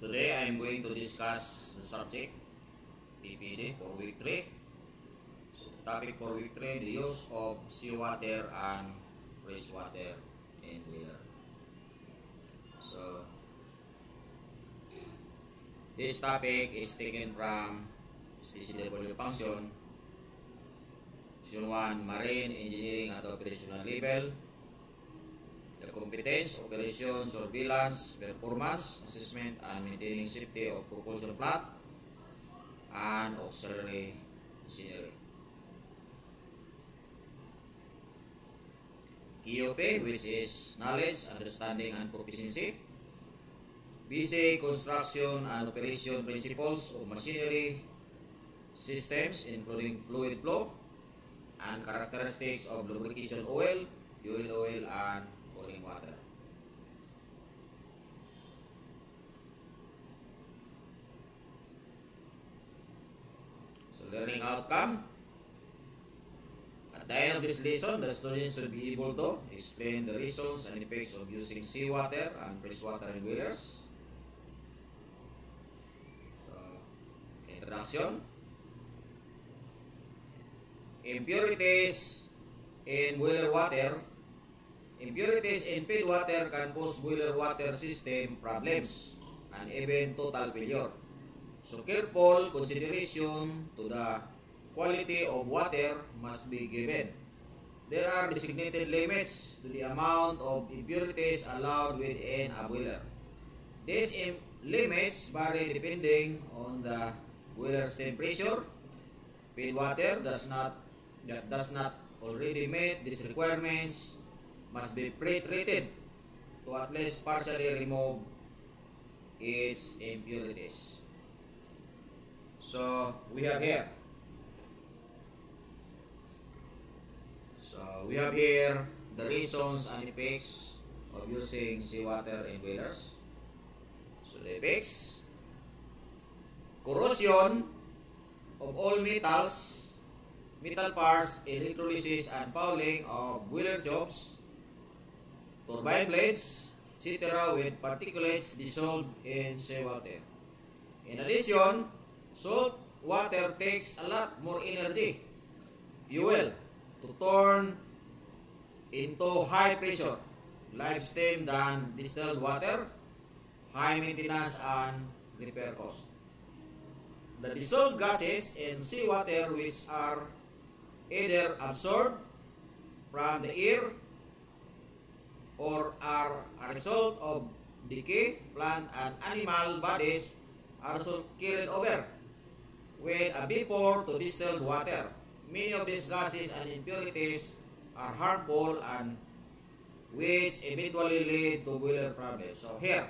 Today I am going to discuss the subject PPD for week 3. So the topic for week 3 the use of seawater and wastewater in weather. So this topic is taken from CCW function Section 1 Marine Engineering at Operational Level competence, operation, surveillance, performance, assessment, and maintaining safety of propulsion plant and auxiliary machinery. KOP, which is knowledge, understanding, and proficiency. BC, construction and operation principles of machinery systems, including fluid flow and characteristics of lubrication oil, fuel oil, and water. So learning outcome. At the end of this lesson, the students should be able to explain the reasons and effects of using seawater and freshwater boilers. So, introduction. Impurities in boiler water Impurities in feed water can cause boiler water system problems and even total failure. So careful consideration to the quality of water must be given. There are designated limits to the amount of impurities allowed within a boiler. These im- limits vary depending on the boiler's temperature. Feed water does not that does not already meet these requirements must be pre-treated to at least partially remove its impurities. So we have here. So we have here the reasons and effects of using seawater in boilers. So the effects corrosion of all metals, metal parts, electrolysis and fouling of boiler jobs turbine blades, etc. with particulates dissolved in seawater. In addition, salt water takes a lot more energy, fuel, to turn into high pressure live steam than distilled water, high maintenance and repair cost. The dissolved gases in seawater which are either absorbed from the air or are a result of decay, plant and animal bodies are also carried over with a vapor to distilled water. Many of these gases and impurities are harmful and which eventually lead to boiler problems. So here,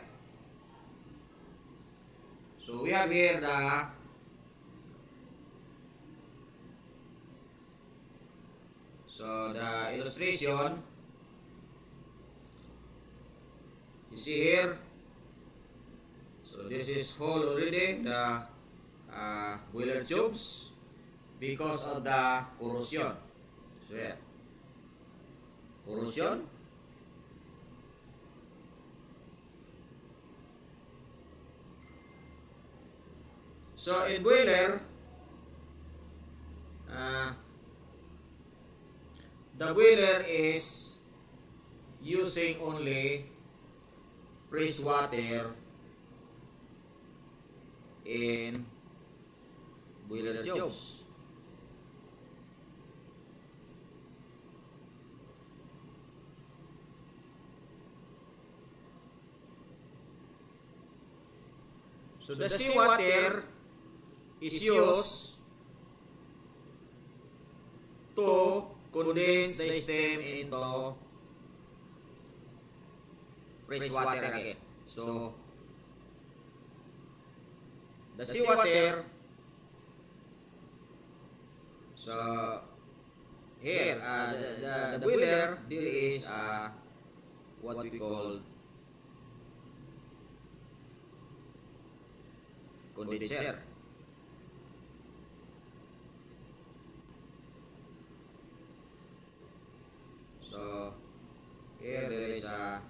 so we have here the so the illustration you see here. So this is whole already the uh, boiler tubes because of the corrosion. So yeah. Corrosion. So in boiler uh, the boiler is using only fresh water in boiler jobs. So the seawater is used to condense the steam into fresh water again. So the seawater so here uh, the, the, the boiler there is uh, what we call condenser. So here there is a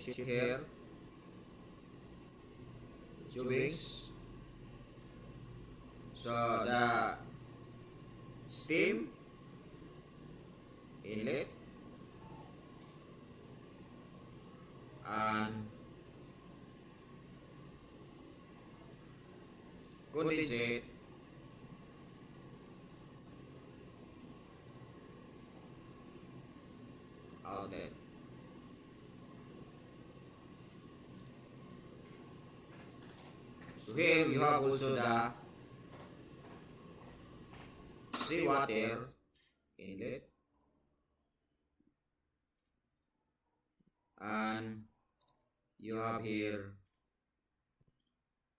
to check here two wings. So the steam inlet and condensate So here you have also the seawater inlet. And you have here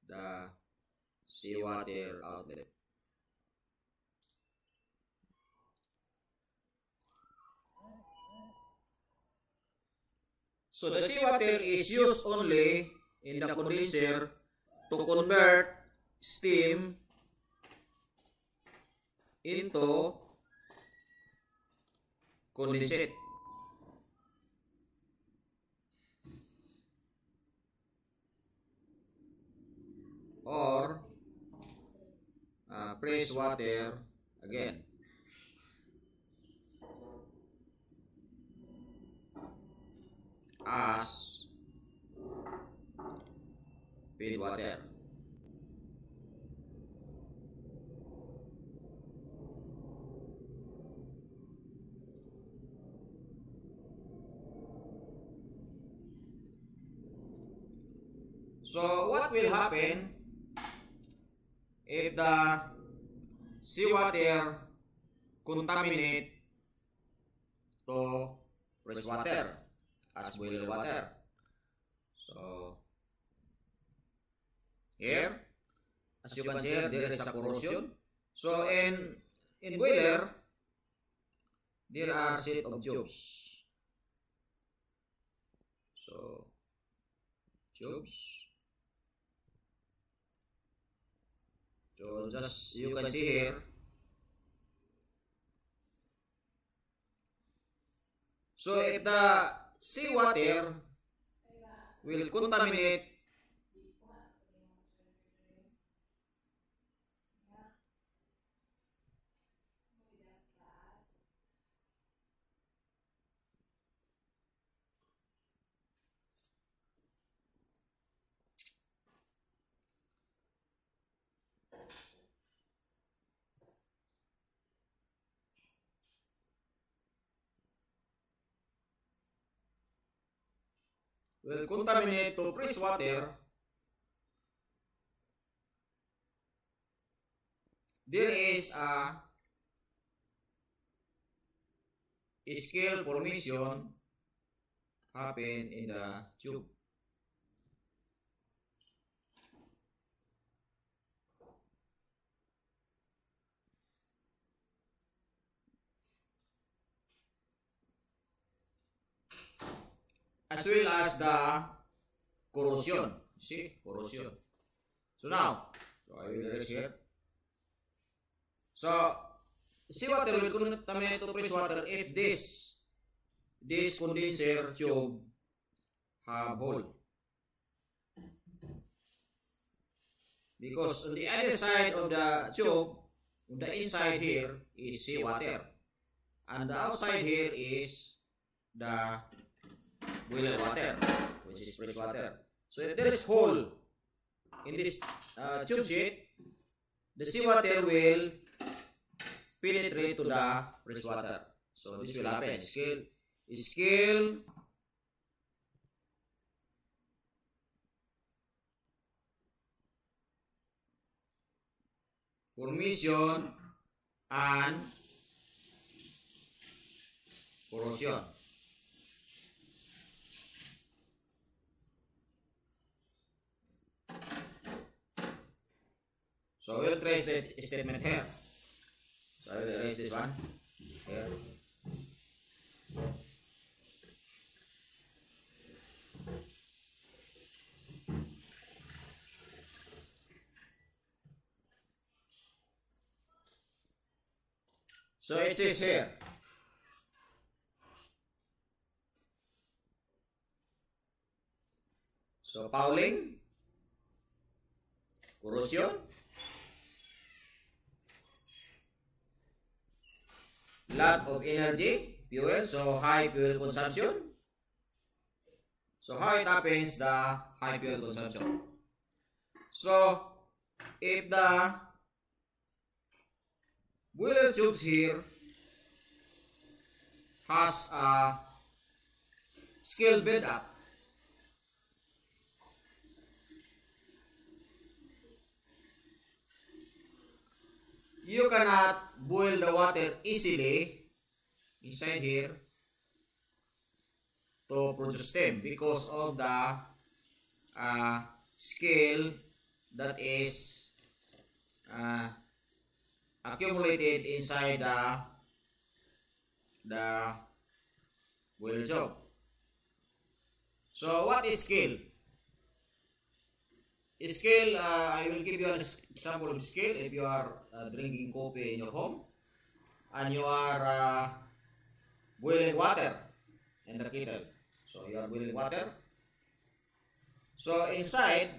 the seawater outlet. So the seawater is used only in the condenser to convert steam into condensate. Or uh, fresh water again. As feed water. So what will happen if the seawater contaminate to fresh water as boiler water? So here, as you can see here, there is a corrosion. So in in boiler, there are set of tubes. So tubes. So just you can see here. So if the seawater will contaminate will contaminate to fresh water, there is a scale formation happen in the tube. As well as the corrosion. See, corrosion. So now, so I will erase here. So, seawater will contaminate to fresh water if this this condenser tube have hole. Because on the other side of the tube, on the inside here is seawater. And the outside here is the boiler water, which is fresh water. So if there is hole in this uh, tube sheet, the seawater will penetrate to the fresh water. So this will happen. Scale, scale formation and corrosion. So we'll trace the statement here. So I will erase this one here. So it says here. So fouling corrosion, lot of energy, fuel, so high fuel consumption. So how it happens the high fuel consumption? So if the boiler tubes here has a scale build up you cannot boil the water easily inside here to produce steam because of the uh, scale that is uh, accumulated inside the the boiler job. So what is scale? Scale, uh, I will give you an example of scale. If you are uh, drinking coffee in your home and you are uh, boiling water in the kettle. So you are boiling water. So inside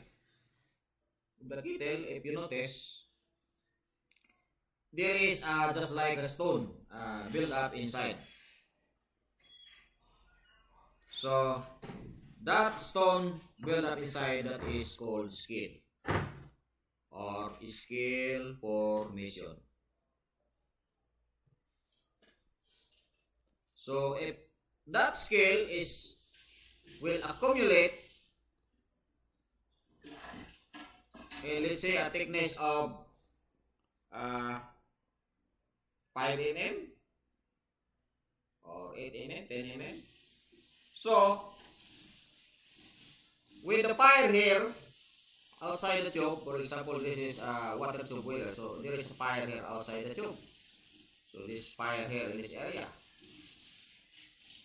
the kettle, if you notice, there is uh, just like a stone uh, built up inside. So that stone built up inside that is called scale or scale formation. So if that scale is will accumulate eh, let's say a thickness of uh, 5 mm or 8 mm, 10 mm. So with the fire here outside the tube, for example, this is a water tube boiler, so there is a fire here outside the tube. So this fire here in this area,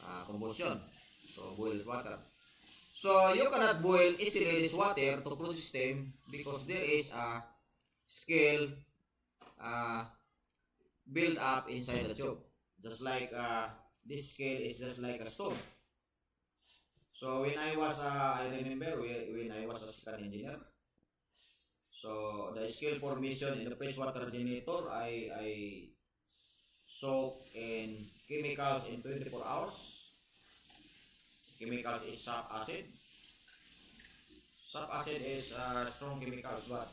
uh, combustion, so boils water. So you cannot boil easily this water to produce steam because there is a scale uh, built up inside the tube. Just like uh, this scale is just like a stone. So when I was, uh, I remember when I was a second engineer, so the scale formation in the freshwater generator, I, I soak in chemicals in 24 hours. Chemicals is sap acid. Sap acid is uh, strong chemicals, but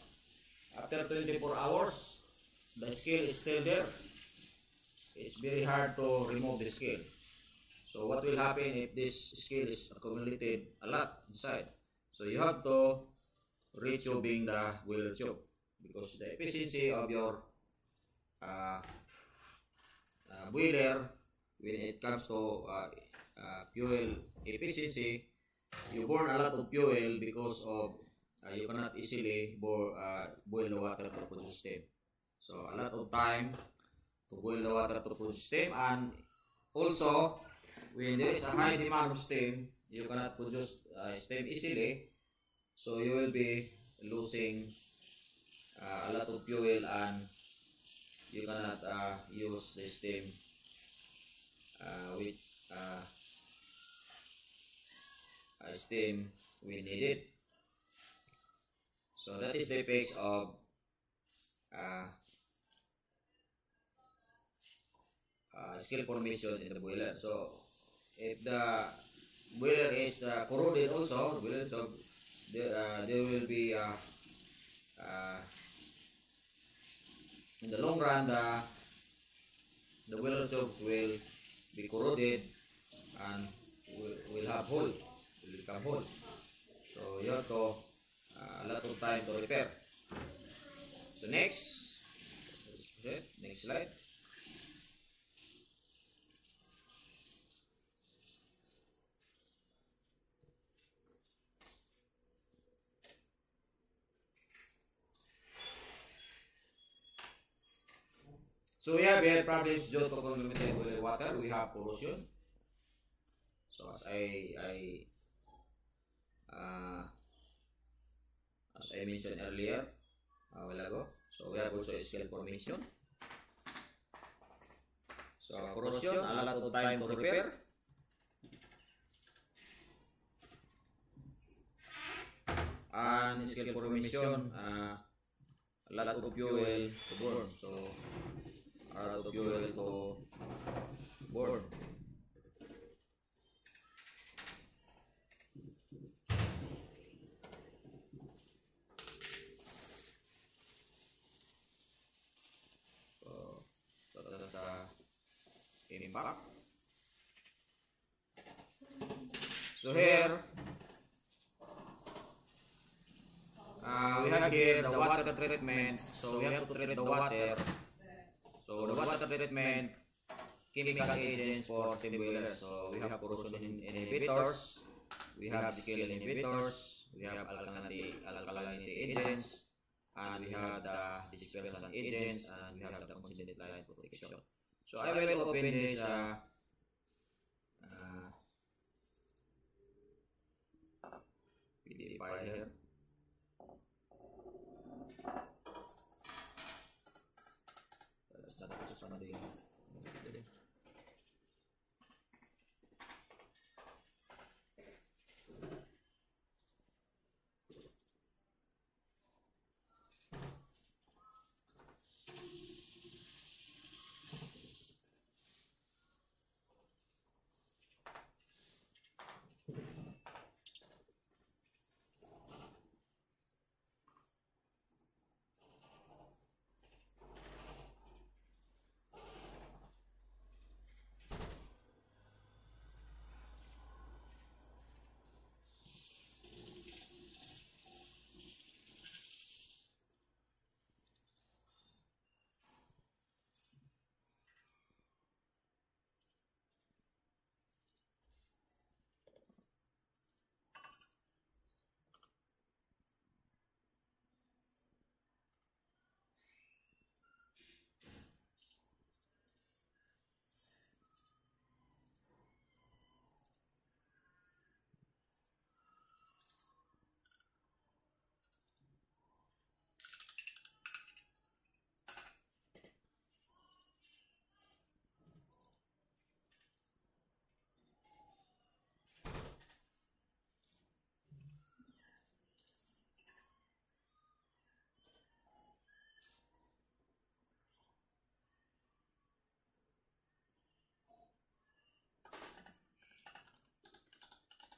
after 24 hours, the scale is still there. It's very hard to remove the scale. So what will happen if this scale is accumulated a lot inside? So you have to retubing the boiler tube because the efficiency of your uh, uh, boiler when it comes to uh, uh, fuel efficiency you burn a lot of fuel because of uh, you cannot easily boil, uh, boil the water to produce steam so a lot of time to boil the water to produce steam and also when there is a high demand of steam you cannot produce uh, steam easily so you will be losing uh, a lot of fuel and you cannot uh, use the steam uh, with uh, steam we need it. So that is the effects of uh, uh, scale formation in the boiler. So if the boiler is uh, corroded also, boiler, so there, uh, there will be uh, uh, in the long run the the boiler tubes will be corroded and will, will have hole will become hole. So you have to uh, a lot of time to repair. So next next slide So we have problems due to contaminated water. We have corrosion. So as I I uh, as I mentioned earlier a while ago, so we have also scale formation. So corrosion, a lot of time to repair. And scale formation, uh, a lot of fuel to burn. So, lot of fuel to burn. Sa impact. So here, uh, we have here the water treatment. So we have to treat the water. So the water treatment, chemical agents for steam boilers. So we have corrosion inhibitors, we have scale inhibitors, we have alkalinity, alkalinity agents, and we have the dispersion agents, and we have the concentrate line protection. So I will open this uh, uh, PDF file here.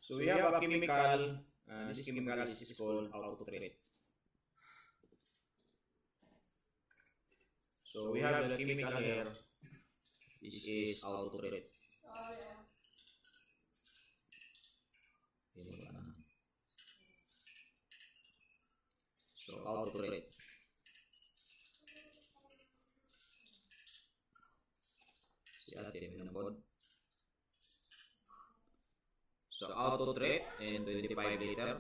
So we have a chemical, uh, this chemical is called autotreat. So we have the chemical here. This is autotreat. So autotreat. Auto treat in 25 liter.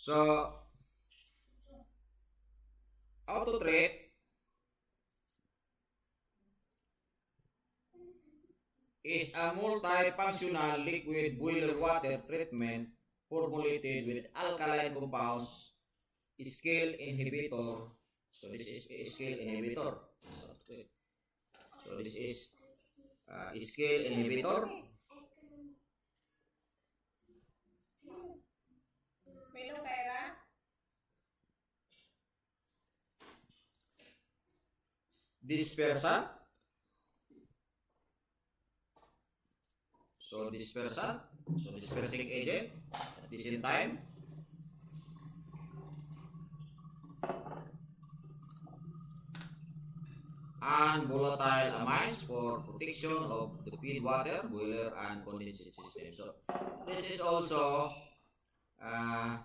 So auto treat is a multifunctional liquid boiler water treatment formulated with alkaline compounds, scale inhibitor. So this is a scale inhibitor. So this is uh, scale inhibitor. Dispersant. So dispersant, so dispersing agent at the same time. And volatile amines for protection of the feed water, boiler, and condensate system. So this is also uh,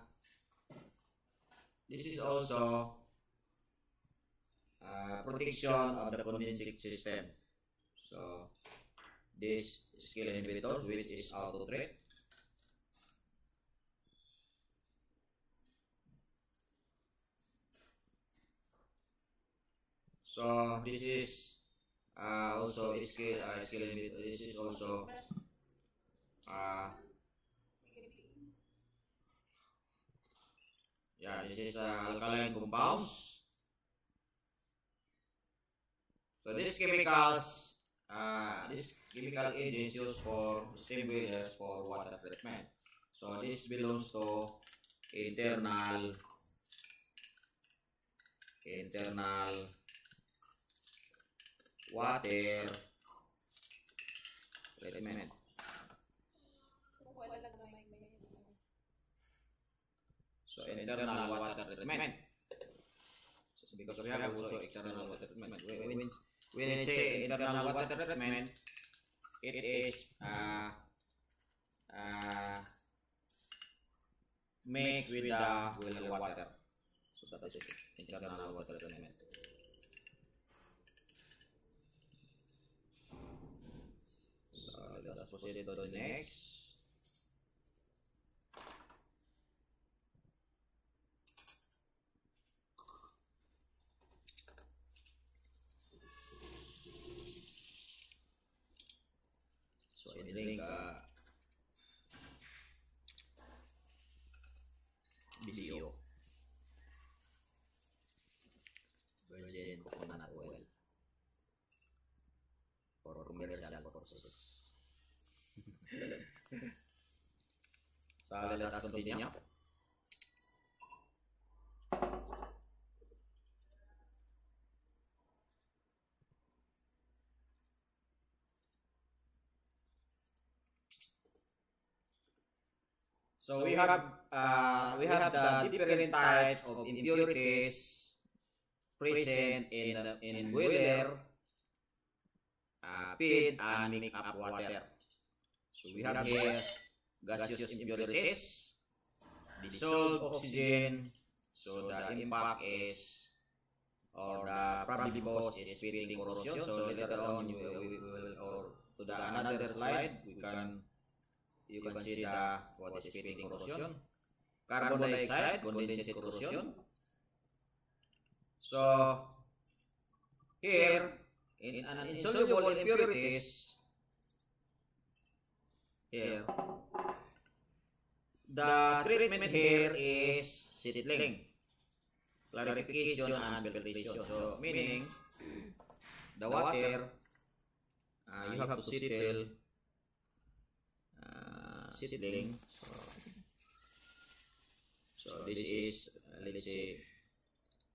this is also uh, protection of the condensate system. So this scale inhibitor which is auto treat. So this is uh, also scale uh, scale inhibitor. This is also uh, yeah this is uh, alkaline compounds. So these chemicals, uh, this chemical agents used for boilers for water treatment. So this belongs to internal internal water lang gamay may so internal water treatment. so because we have also external water treatment. when, when, it say internal water treatment it is uh, uh, mixed with the well water. so that is internal water treatment so let us proceed to the next. So ini rin ka BCO us continue. So we have uh, we have the different types of impurities present in in boiler, uh, feed and make up water. So we have here gaseous impurities, dissolved oxygen. So the impact is or the probably cause is speeding corrosion. So later on you will, or to the another slide we can you can see the what is speeding corrosion. Carbon dioxide, condensate corrosion. So here in an insoluble impurities here the treatment here is settling clarification and filtration so meaning the water. uh, you have to settle uh, settling so, so this is uh, let's say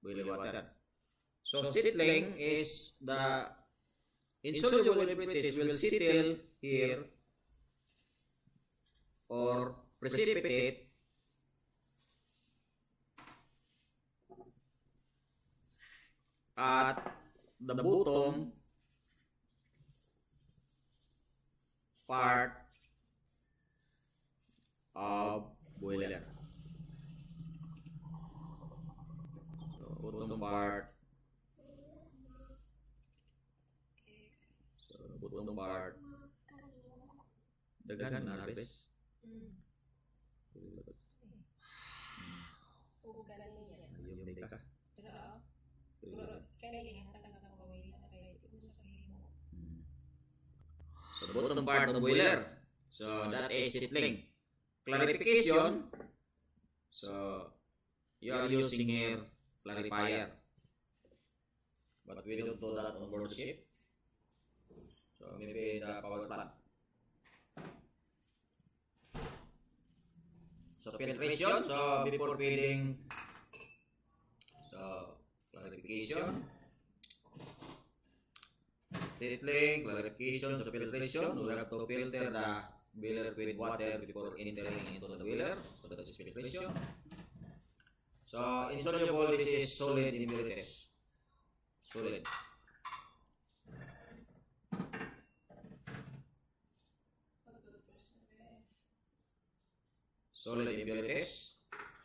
boiling water. So settling is the insoluble impurities will settle here or precipitate. At the bottom part of the boiler. So that is settling. Clarification. So you are using here clarifier. But we don't do that on board ship. So maybe the power plant. So filtration. So before feeding. So clarification. Settling, clarification, so filtration, we have to filter the boiler with water before entering into the boiler, so that is filtration. So insoluble, this is solid impurities. Solid. Solid impurities.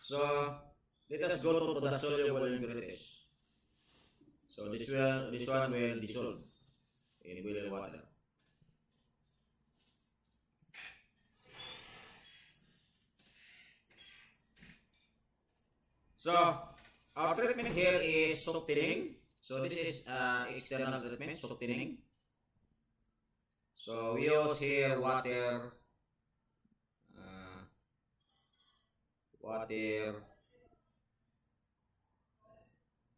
So let us go to the soluble impurities. So this will this one will dissolve in boiling water. So our treatment here is softening. So this is uh, external treatment, softening. So we use here water, uh, water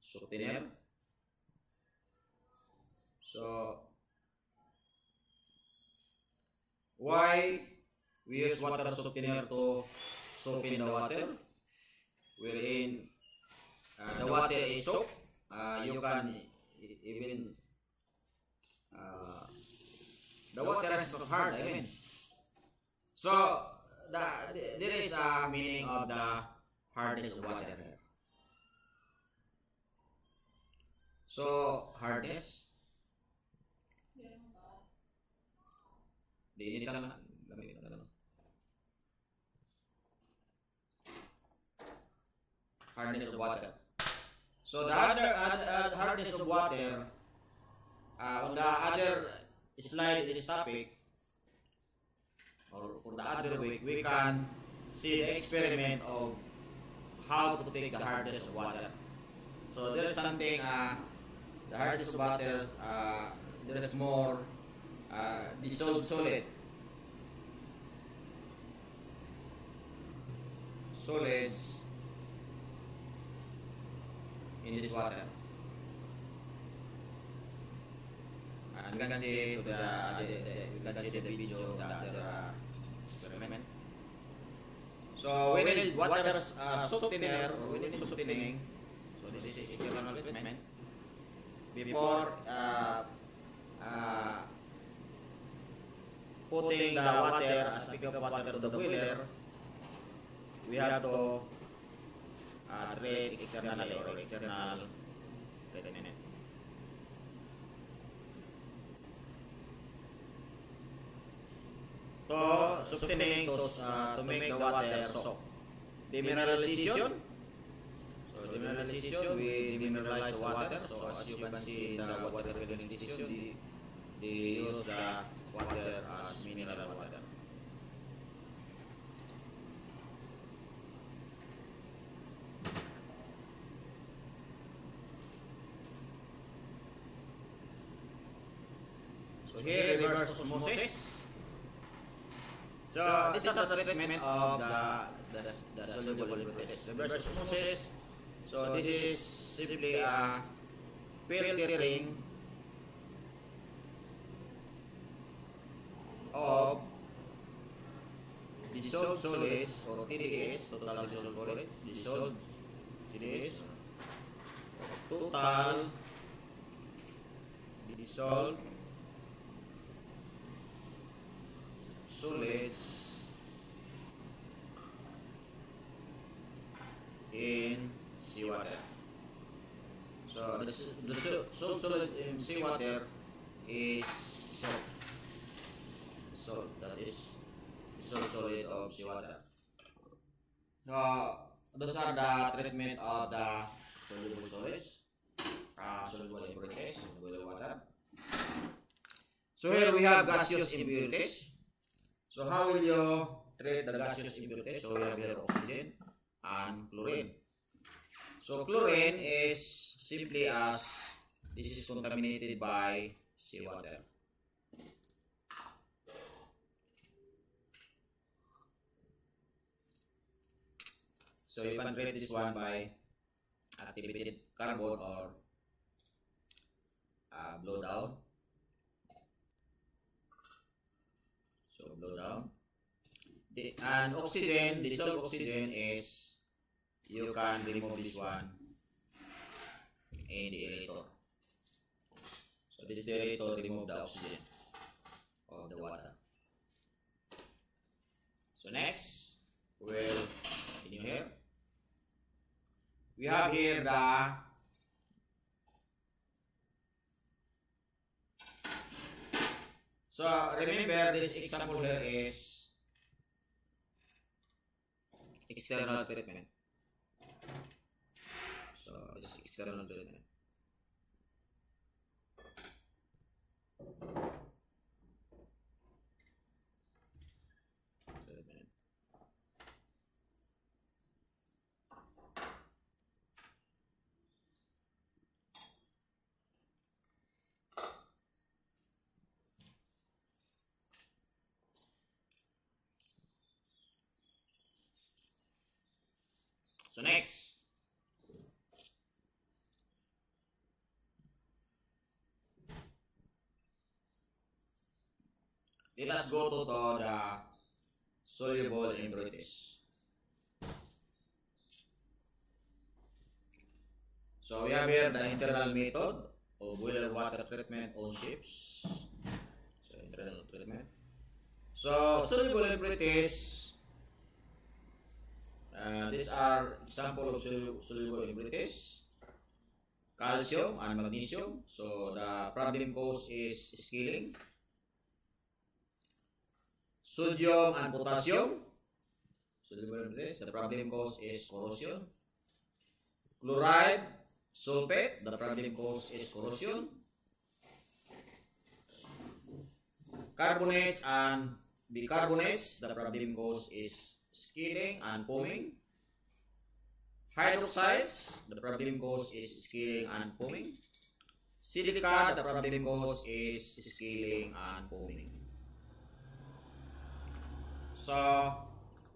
softener. So why we use water softener to soften the water? wherein uh, the water is soap. Uh, you can e- even uh, the water is not hard. I mean, so the, there is a meaning of the hardness of water here. So hardness, diinitan lang. Lamig na hardness of water. So the other uh, hardness of water, uh, on the other slide this topic, or for the other week, we can see the experiment of how to take the hardness of water. So there's something, uh, the hardness of water, uh, there's more uh, dissolved solid. Solids in this water. And you can see to the, the, the you can see the video of the other uh, experiment. So it is water uh, soap thinner or when it is soap thinning, so this is external treatment. Before uh, uh, putting the water as pick of water to the boiler, we have to uh, treat externally or external treatment. To sustaining to, uh, to make the water soak. Demineralization. So demineralization, we demineralize the water. So as you can see in the water filling station, they, they use the water as mineral water. So here reverse osmosis. So this is the treatment of the the, the soluble impurities. Reverse osmosis. So this is simply a filtering of dissolved solids or TDS, total dissolved solids, dissolved TDS, total dissolved solids in seawater. So the, the salt solid in seawater is salt. Salt that is salt solid of seawater. So those are the treatment of the soluble solids, uh, soluble impurities boiling water. So here we have gaseous impurities. So how will you treat the gaseous impurities? So we have here oxygen and chlorine. So chlorine is simply as this is contaminated by seawater. So you can treat this one by activated carbon or uh, blow down. So blow down. The, and oxygen, dissolved oxygen is you can remove this one in the aerator. So this aerator remove the oxygen of the water. So next, we'll continue here. We have here the So remember this example here is external treatment. So this external treatment. So next. Let us go to, the soluble impurities. So we have here the internal method of boiler water treatment on ships. So internal treatment. So soluble impurities. Uh, these are example of solu- soluble impurities. Calcium and magnesium. So the problem cause is scaling. Sodium and potassium. Impurities. The problem cause is corrosion. Chloride, sulfate, the problem cause is corrosion. Carbonates and bicarbonates, the problem cause is skidding and foaming. Hydroxides, the problem cause is scaling and foaming. Silica, the problem cause is scaling and foaming. So,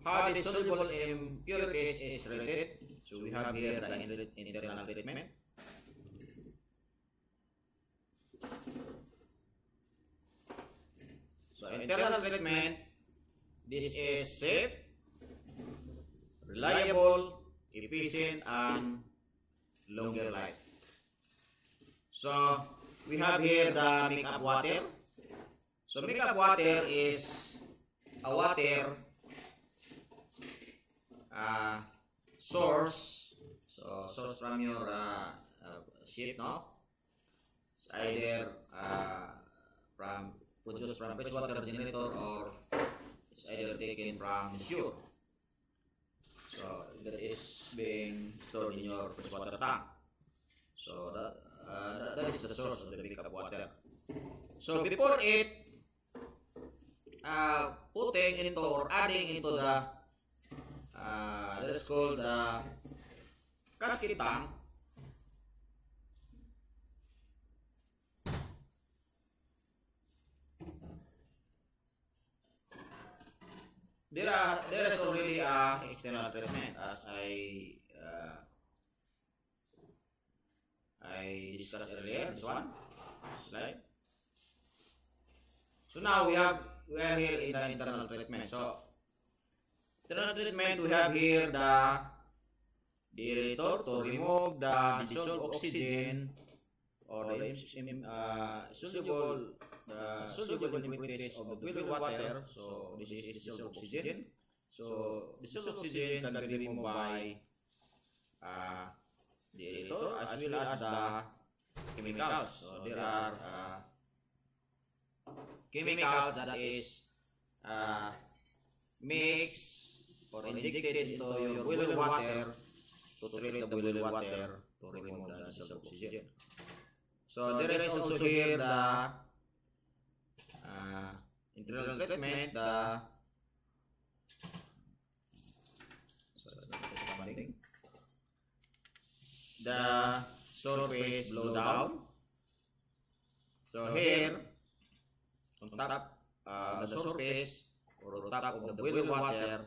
how the soluble impurities is related? So we have here the internal treatment. So internal treatment, this is safe, reliable, efficient, and longer life. So we have here the make-up water. So make-up water is a water uh, source. So source from your uh, uh, ship, no? It's either uh, from produced from freshwater generator or it's either taken from shore. So that is being stored in your freshwater tank. So that, uh, that, that is the source of the pickup water. So before it uh, putting into or adding into the uh, that is called uh, casket. There are there is already a external treatment as I uh, I discussed earlier. This one slide. So now we have we are here in the internal treatment. So internal treatment we have here the deaerator to remove the dissolved oxygen or the uh, soluble the soluble impurities of the boiler water. So this is dissolved oxygen. So dissolved oxygen can be removed by uh, deaerator as well as the chemicals. So there are uh, chemicals that is uh, mixed or injected into your boiler water to treat the boiler water to remove the dissolved oxygen. So there is also here the uh, internal treatment, the the surface blow down. So here on top uh, the surface or on top of the boiler water.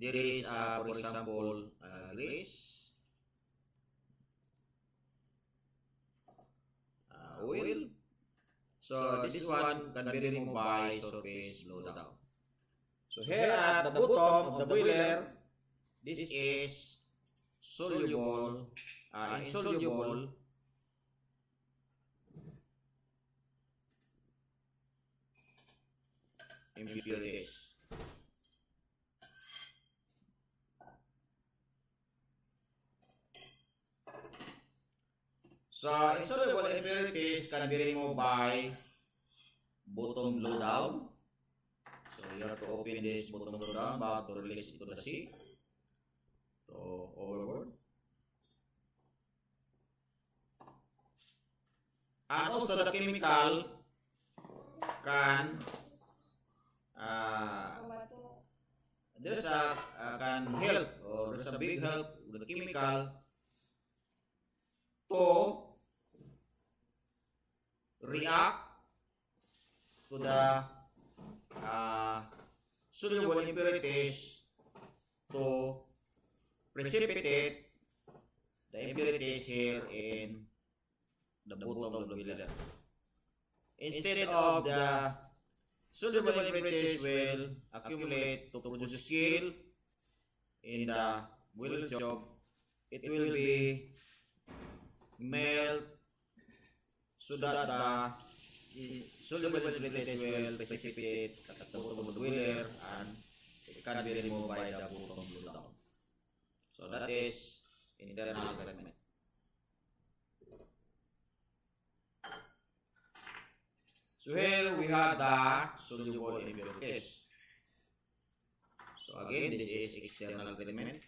There is uh, for example uh, grease uh, oil. So this one can be removed by surface blow down so here at the bottom of the boiler this is soluble uh, insoluble impurities. So, insoluble impurities can be removed by bottom blow down. So, you have to open this bottom blow down back to release it to the sea. To overboard. And also the chemical can uh, there's a uh, can help. Or there's a big help with the chemical. To react. To the uh, soluble impurities. To precipitate. The impurities here in the bottom of the boiler. Instead of the soluble impurities will accumulate to produce scale in the boiler tube. it will be melt so that the soluble impurities will precipitate at the bottom of the boiler and it can be removed by the bottom blow down. So that is internal treatment. So here we have the soluble impurities. So again, this is external treatment.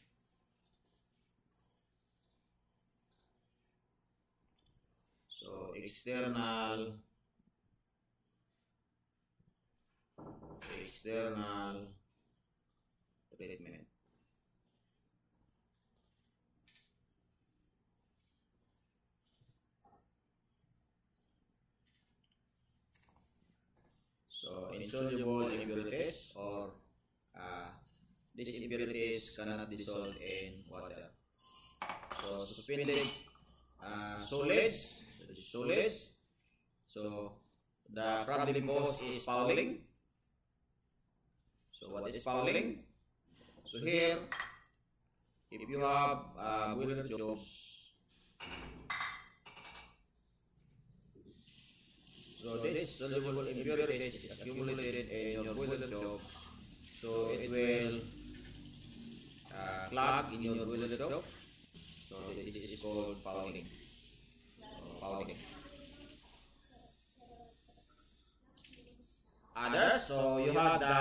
So external external treatment. So insoluble impurities or uh, these impurities cannot dissolve in water. So suspended uh, solids, so solids. So the problem cause is fouling. So what is fouling? So here, if you have uh, boiler tubes, so this soluble impurities is accumulated in your boiler tube. So it will uh, clog in your boiler tube. So this is called fouling. Fouling. Others, so you have the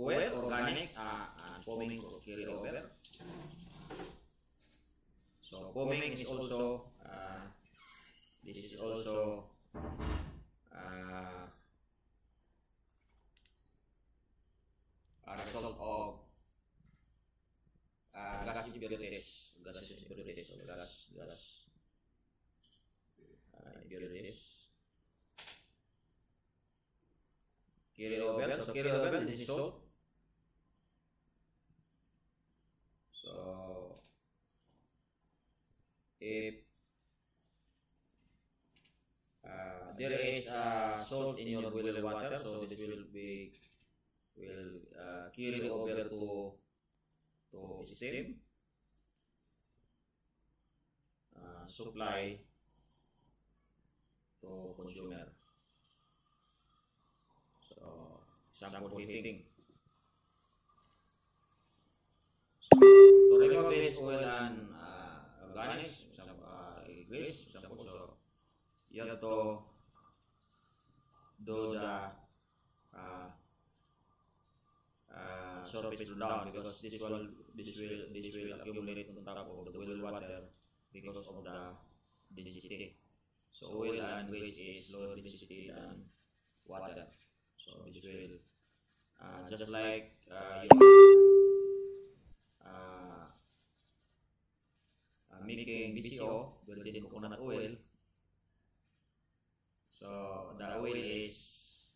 oil, organics, uh, and foaming carry over. So foaming is also, uh, this is also uh, a result of uh, gas impurities, gaseous impurities, gas, gas uh, impurities. Carry over, so is salt. So if uh, there is uh, salt in your boiler water, so this will be will uh, carry over to to steam. Uh, supply. To consumer. So example heating. to remove this oil and uh, organics, some uh, grease, some also. You have to do the uh, surface down because this will this will this will accumulate on top of the oil water because of the density. So oil and grease is lower density than water. So this will uh, just like uh, you uh, uh, making BCO, virgin coconut oil. So the oil is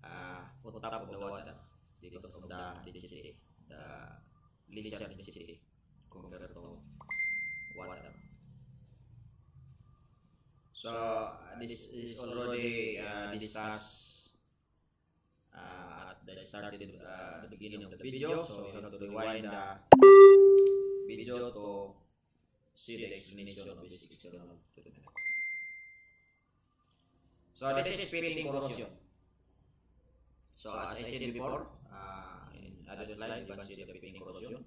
uh, on top of the water because of the density, the lesser density compared to water. So uh, this is already uh, discussed uh, at the started uh, the beginning of the video. So you have to rewind the video to see the explanation of this external treatment. So this is pitting corrosion. So as I said before, uh, in other slide you can see the pitting corrosion.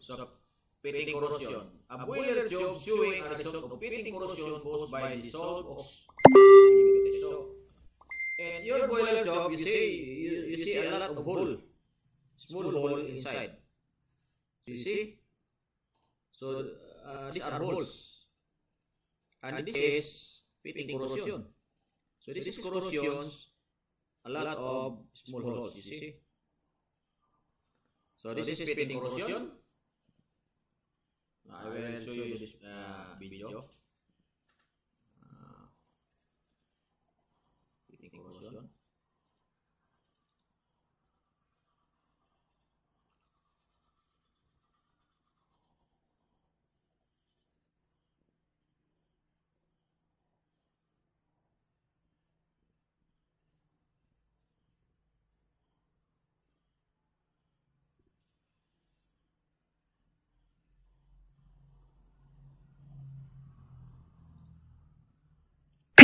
So, pitting corrosion. A boiler tube showing a result of pitting corrosion caused by dissolved oxygen. So, in your boiler tube, you see, you, see a lot of hole, small hole inside. You see? So, uh, these are holes. And this is pitting corrosion. So, this is corrosion, a lot of small holes, you see? So, this is pitting corrosion. I will show you this uh, video.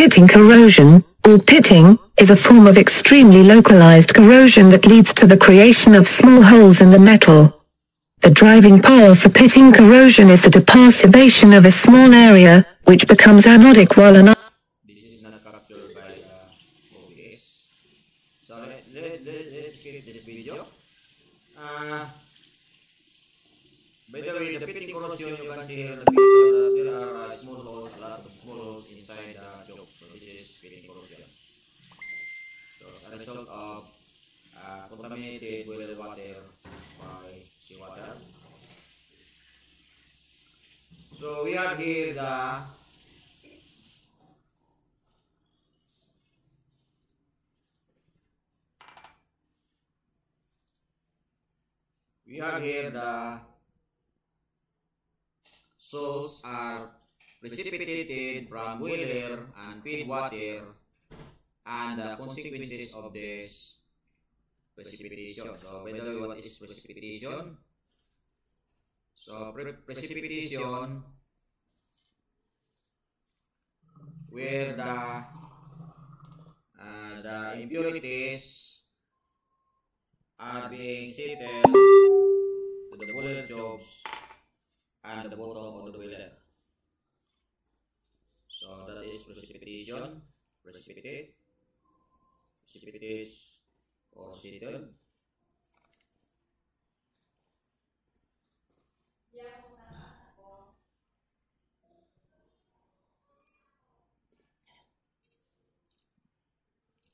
Pitting corrosion, or pitting, is a form of extremely localized corrosion that leads to the creation of small holes in the metal. The driving power for pitting corrosion is the deparsivation of a small area, which becomes anodic while an by uh. Uh, the way, the pitting corrosion, you can see here the picture there are uh, inside the. So this is pitting corrosion. So as a result of uh, contaminated well water by seawater. So we have here the we have here the salts are precipitated from boiler and feed water and the consequences of this precipitation. So by the way, what is precipitation? So pre- precipitation where the uh, the impurities are being settled to the boiler tubes and the bottom of the boiler. So that is precipitation, precipitate, precipitate or settled.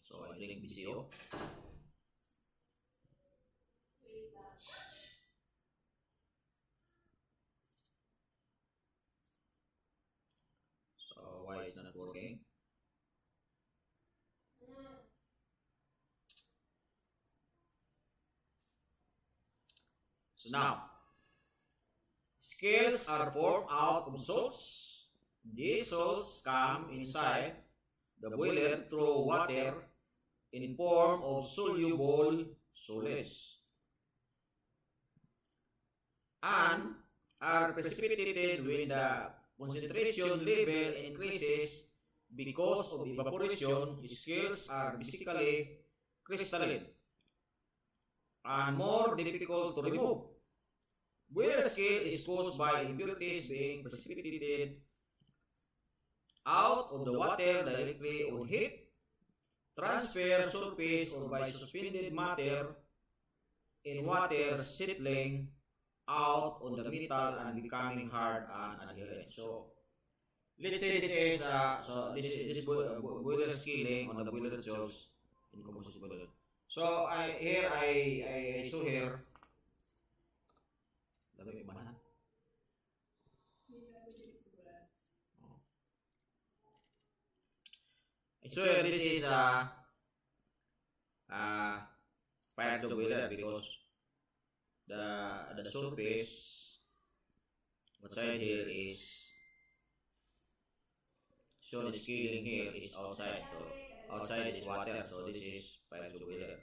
So I drink BCO. So now, scales are formed out of salts. These salts come inside the boiler through water in form of soluble solids and are precipitated when the concentration level increases because of evaporation scales are basically crystalline and more difficult to remove. Boiler scale is caused by impurities being precipitated out of the water directly on heat, transfer surface or by suspended matter in water settling out on the metal and becoming hard and adherent. So let's say this is uh, so this is this bo- bo- boiler scaling on the boiler tubes in composite boiler. So I here I, I show here. So this is uh, uh, fire to boiler because the the surface outside here is shown is scaling here is outside so outside is water so this is fire to boiler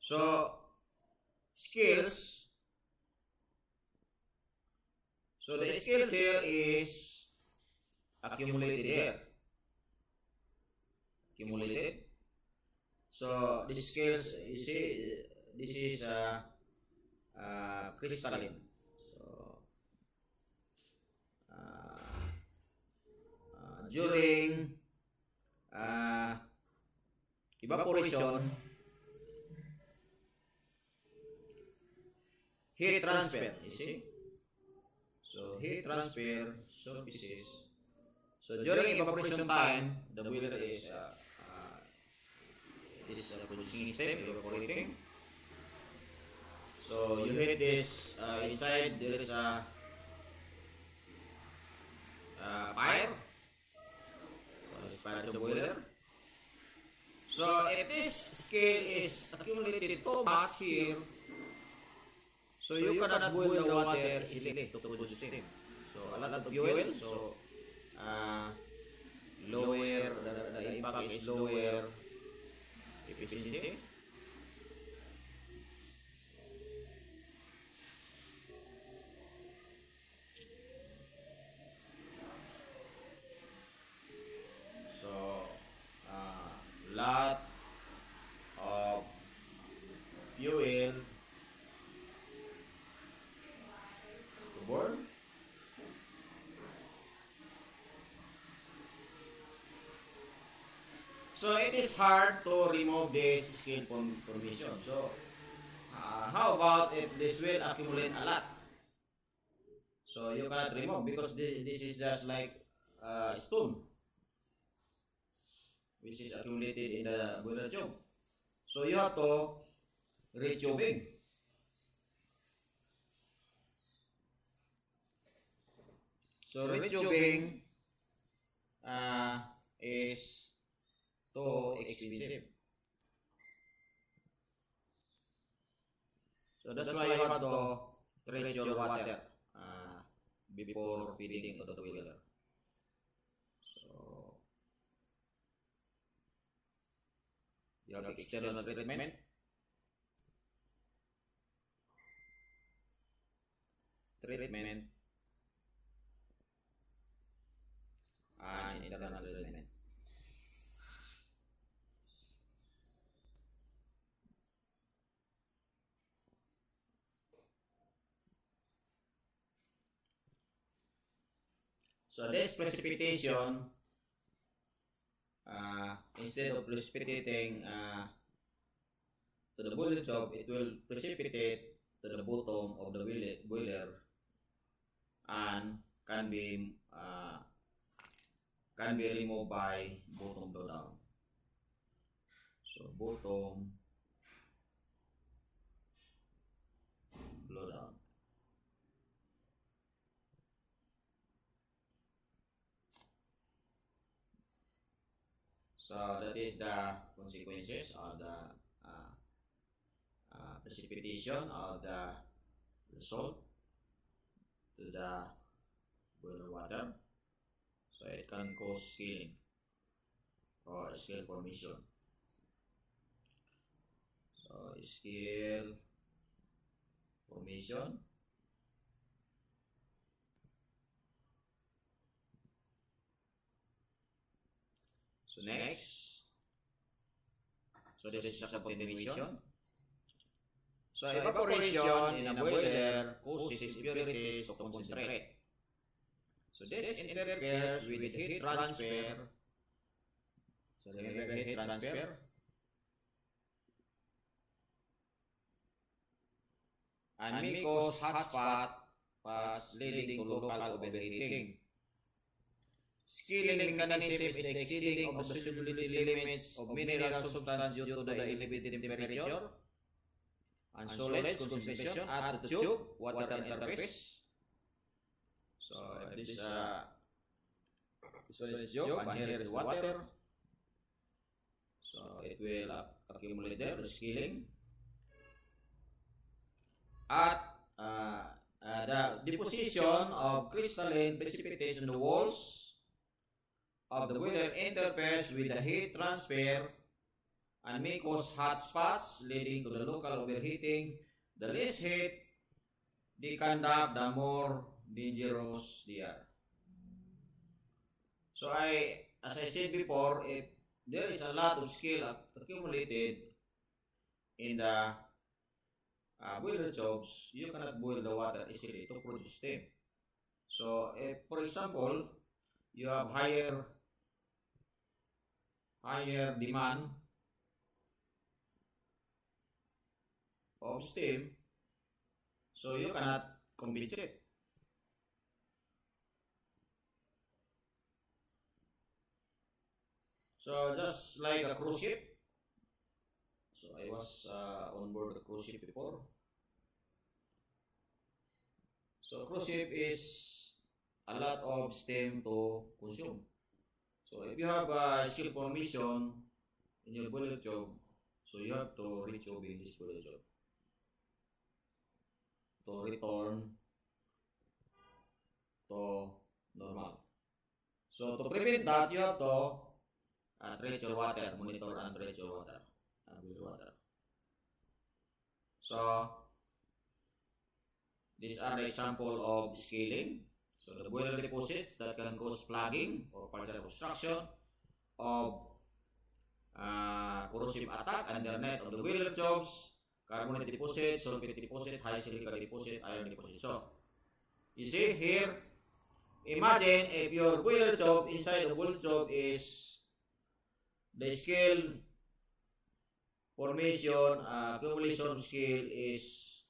so scales so the scales here is accumulated here accumulated so this scales you see this is uh, uh, crystalline. So, uh, uh, during uh, evaporation, heat transfer, you see? So, heat transfer surfaces. So, during evaporation time, the boiler is uh, is uh, producing steam, evaporating. So you hit this uh, inside there is a uh, fire. So it's fire to boiler. So if this scale is accumulated too much here, so you cannot boil the water easily to produce steam. So a lot of fuel, so uh, lower the, the impact is lower so uh, lot of fuel So it is hard to remove this form- formation. So uh, how about if this will accumulate a lot? So you cannot remove because this, this is just like uh, stone which is accumulated in the boiler tube. So you have to retubing. So retubing uh, is too expensive. So that's why you have to treat your water uh, before feeding to the boiler. So you have external treatment. Treatment and internal treatment. So this precipitation, uh, instead of precipitating uh, to the boiler tube, it will precipitate to the bottom of the boiler, and can be uh, can be removed by bottom blow down. So bottom So that is the consequences of the uh, uh, precipitation of the result to the boiler water. So it can cause scaling or scale formation. So scale formation. So next, so this is a continuation. So evaporation in a boiler causes impurities to concentrate. So this interferes with the heat transfer. So remember heat transfer? And may cause hotspot spots leading to local overheating. Scaling mechanism is the exceeding of the solubility limits of mineral substance due to the elevated temperature and solids concentration at the tube water interface. So this uh, this one is tube and here is water. So it will uh, accumulate there the scaling. At uh, uh, the deposition of crystalline precipitation in the walls of the boiler interface with the heat transfer and may cause hot spots leading to the local overheating. The less heat they conduct, the more dangerous they are. So I, as I said before, if there is a lot of ac- accumulated in the uh, boiler tubes, you cannot boil the water easily to produce steam. So if, for example, you have higher higher demand of steam, so you cannot compensate. So just like a cruise ship. So I was uh, on board a cruise ship before. So cruise ship is a lot of steam to consume. So if you have a skill formation in your boiler job, so you have to retube in this boiler job to return to normal. So to prevent that, you have to uh, treat your water, monitor and treat your water, uh, boiler water. So these are the example of scaling. So the boiler deposits that can cause plugging or partial obstruction of uh, corrosive attack underneath of the boiler tubes, carbonate deposit, sulfate deposit, high silica deposit, iron deposit. So you see here, imagine if your boiler tube inside the boiler tube is the scale formation, uh, accumulation scale is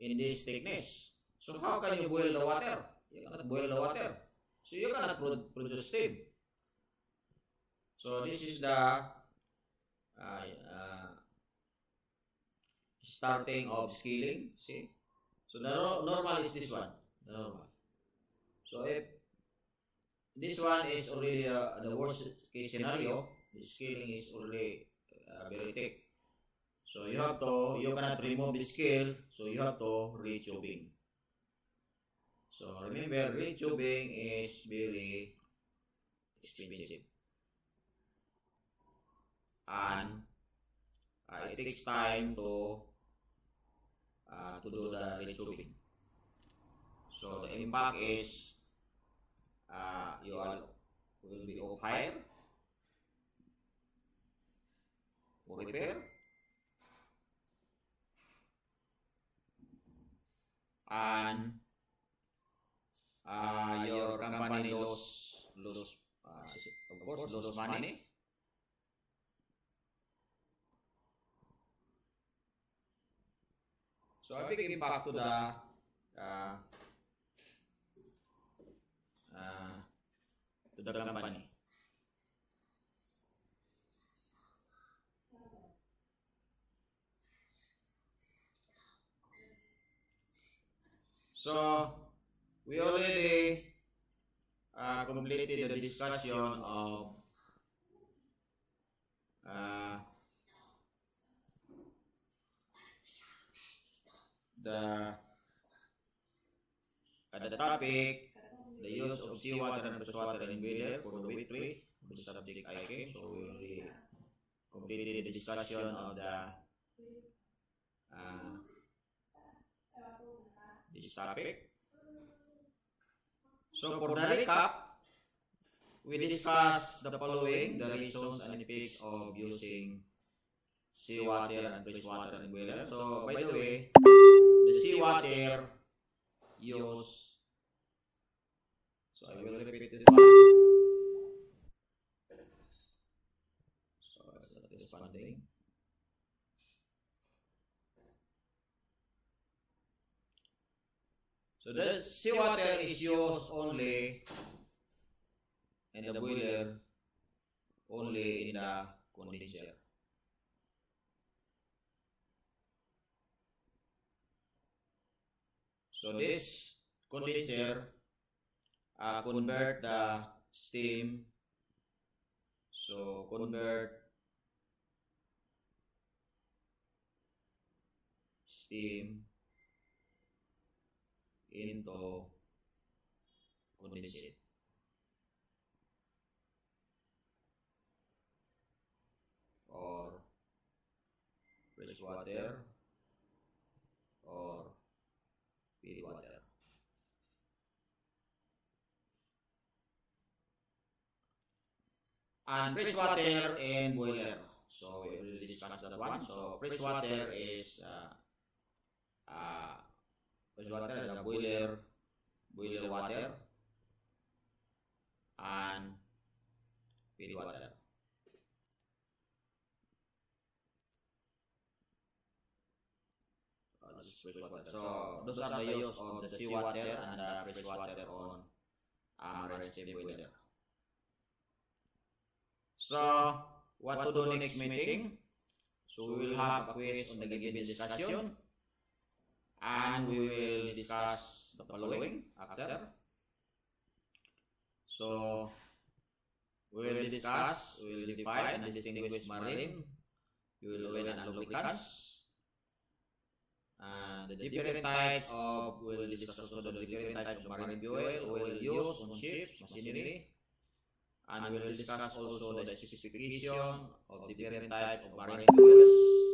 in this thickness. So how can you boil the water? You cannot boil the water. So you cannot pro- produce steam. So this is the uh, uh, starting of scaling. See? So the no- normal is this one. The normal. So if this one is already uh, the worst case scenario, the scaling is already uh, very thick. So you have to, you cannot remove the scale, so you have to retubing. So remember, retubing is very expensive. And uh, it takes time to uh, to do the retubing. So the impact is uh, you are will be off higher or repair and uh, your company lose lose uh, of course lose money. so a big impact to the uh, uh, to the company. So, we already uh, completed the discussion of uh, the uh, the topic, the use of seawater and freshwater in boiler for the week three, the subject I came. So, we already completed the discussion of the uh, this topic. So for the recap, we discussed the following, the reasons and effects of using seawater and freshwater in boiler. So by the way, the seawater use, so I will repeat this one. The seawater is used only in the boiler, only in the condenser. So this condenser uh, convert the steam. So convert steam into condensate. Or fresh water or pure water. And fresh water and boiler. So we will discuss that one. So fresh water is uh, uh, fresh water is a boiler, boiler water, and pure water. Uh, this is fresh water. So those are the use of the seawater and the fresh water on um, marine steam boiler. So what to do next meeting? So we will have a quiz on the given discussion and we will discuss the following after. So we will discuss, we will define and distinguish marine, fuel oil and lubricants, and the different types of, we will discuss also the different types of marine fuel, oil used on ships, machinery, and we will discuss also the specification of different types of marine fuels,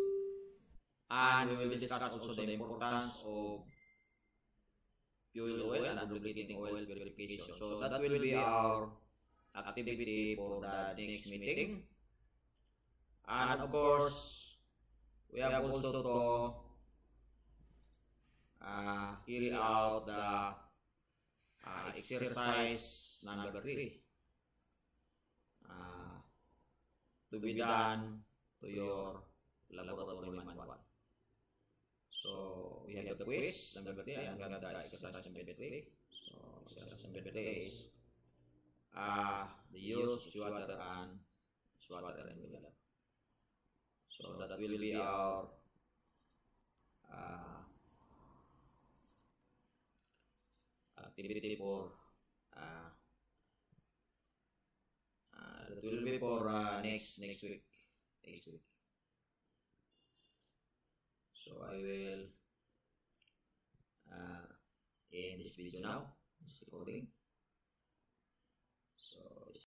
and we will discuss also the importance of fuel oil and lubricating oil purification. So that will be our activity for the next meeting. And of course, we have also to uh, carry out the uh, exercise number three. Uh, to be done to your laboratory manual. We have the quiz three and we have the exercise three. So exercise number three is uh, the use of water and water and mineral. So that will be our uh, activity for uh, uh, that will be for uh, next next week. Next week. So I will In this video now. It's recording.